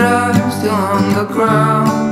shoulders still on the ground.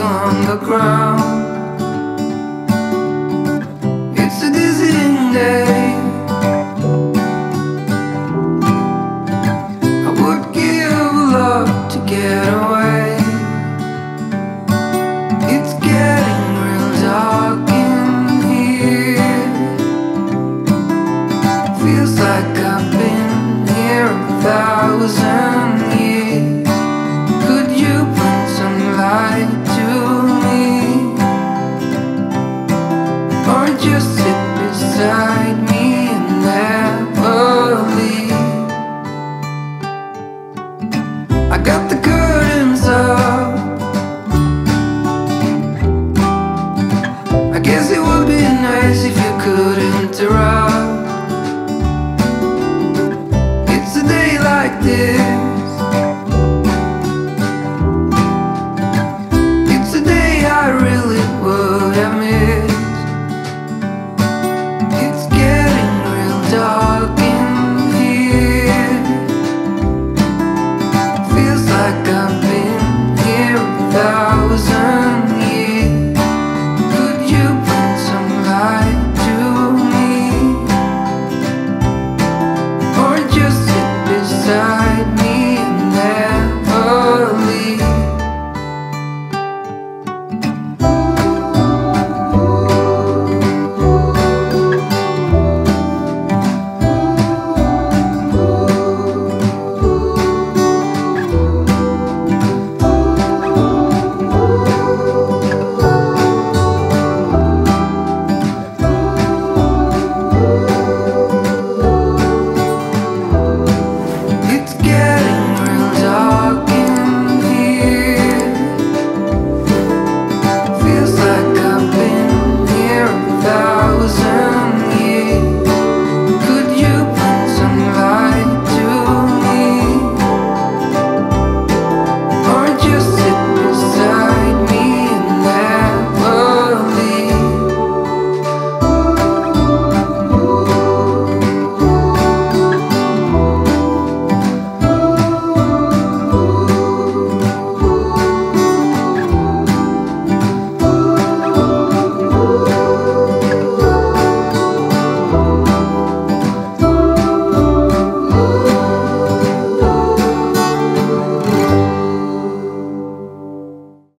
on the ground. nice if you couldn't